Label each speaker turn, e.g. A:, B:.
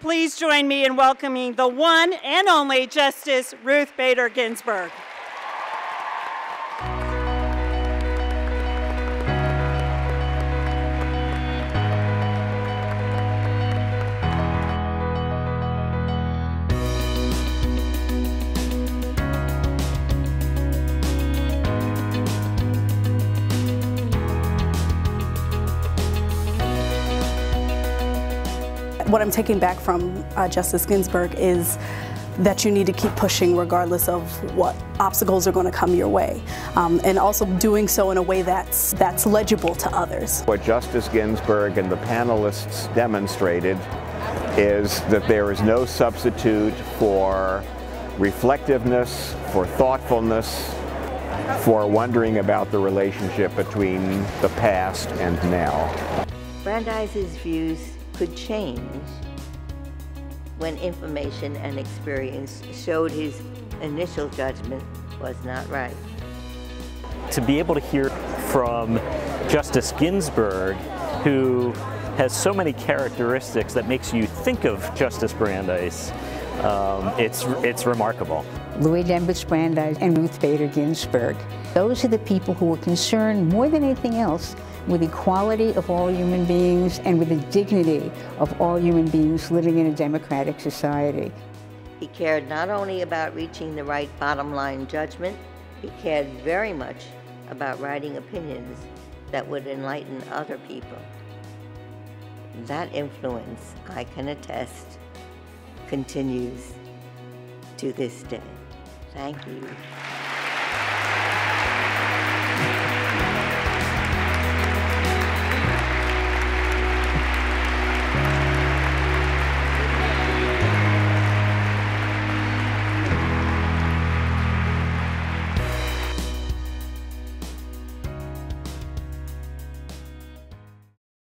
A: Please join me in welcoming the one and only Justice Ruth Bader Ginsburg.
B: What I'm taking back from uh, Justice Ginsburg is that you need to keep pushing regardless of what obstacles are going to come your way um, and also doing so in a way that's that's legible to others.
C: What Justice Ginsburg and the panelists demonstrated is that there is no substitute for reflectiveness, for thoughtfulness, for wondering about the relationship between the past and now.
D: Brandeis's views could change when information and experience showed his initial judgment was not right.
E: To be able to hear from Justice Ginsburg, who has so many characteristics that makes you think of Justice Brandeis, um, it's, it's remarkable.
F: Louis Dembitz Brandeis and Ruth Bader Ginsburg. Those are the people who were concerned more than anything else with equality of all human beings and with the dignity of all human beings living in a democratic society.
D: He cared not only about reaching the right bottom line judgment, he cared very much about writing opinions that would enlighten other people. That influence, I can attest, continues to this day. Thank you.